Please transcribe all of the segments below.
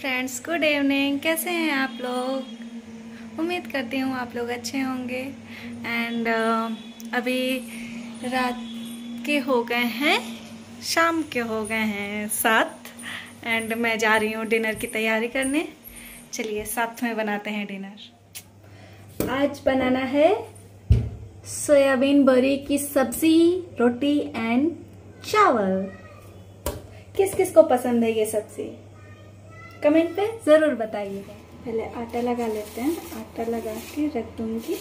Friends good evening कैसे हैं आप लोग? उम्मीद करती हूँ आप लोग अच्छे होंगे। एंड uh, अभी रात के हो गए हैं शाम के हो गए हैं सात। एंड मैं जा रही हूँ डिनर की तैयारी करने। चलिए साथ में बनाते हैं डिनर। आज बनाना है सोयाबीन बरी की सब्ज़ी रोटी एंड चावल। किस किस को पसंद है ये सब्ज़ी? कमेंट पे ज़रूर बताइएगा पहले आटा लगा लेते हैं। आटा लगा के रख दूँगी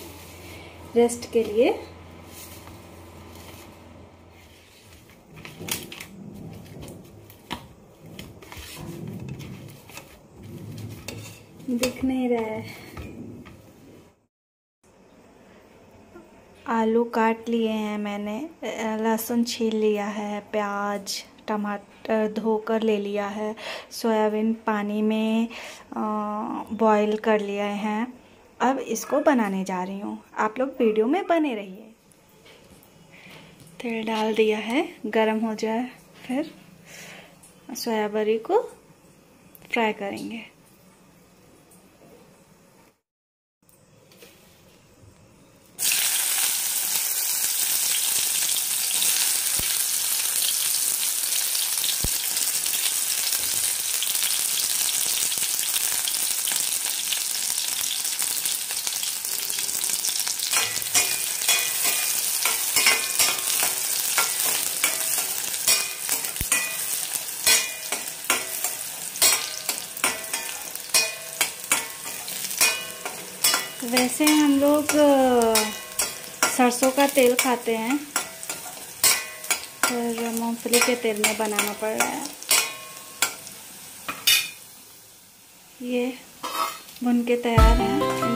रेस्ट के लिए। दिख नहीं रहा है। आलू काट लिए हैं मैंने, लहसुन छील लिया है, प्याज। टमाटर धोकर ले लिया है। सोयाबीन पानी में बॉईल कर लिए हैं। अब इसको बनाने जा रही हूँ। आप लोग वीडियो में बने रहिए। तेल डाल दिया है, गरम हो जाए, फिर सोयाबरी को फ्राई करेंगे। वैसे हम लोग सरसों का तेल खाते हैं। और मूंगफली के तेल में बनाना पड़ रहा है। ये भुन के तैयार हैं।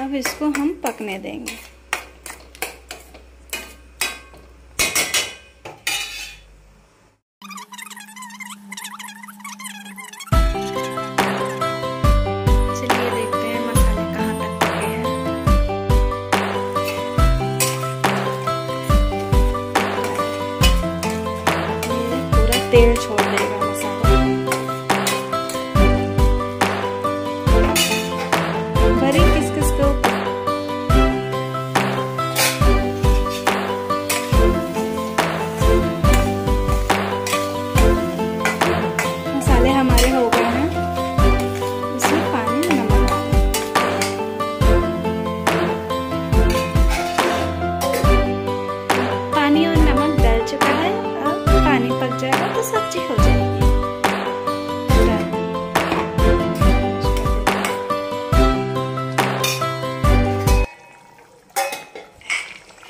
अब इसको हम पकने देंगे। तेल छोड़ देगा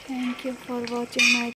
Thank you for watching my